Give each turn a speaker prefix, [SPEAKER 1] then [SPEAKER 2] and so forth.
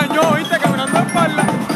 [SPEAKER 1] dañó, caminando en espalda.